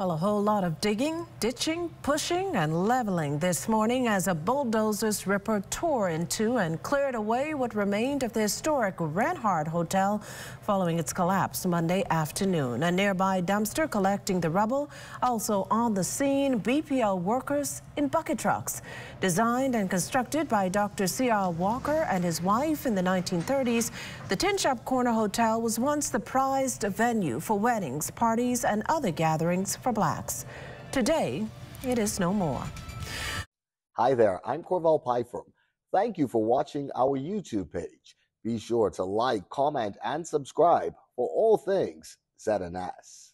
Well, a whole lot of digging, ditching, pushing, and leveling this morning as a bulldozer's ripper tore into and cleared away what remained of the historic Reinhard Hotel following its collapse Monday afternoon. A nearby dumpster collecting the rubble. Also on the scene, BPL workers in bucket trucks. Designed and constructed by Dr. C.R. Walker and his wife in the 1930s, the Tin Shop Corner Hotel was once the prized venue for weddings, parties, and other gatherings for blacks. Today, it is no more. Hi there, I'm Corval Pfeiffer. Thank you for watching our YouTube page. Be sure to like, comment, and subscribe for all things ZNS.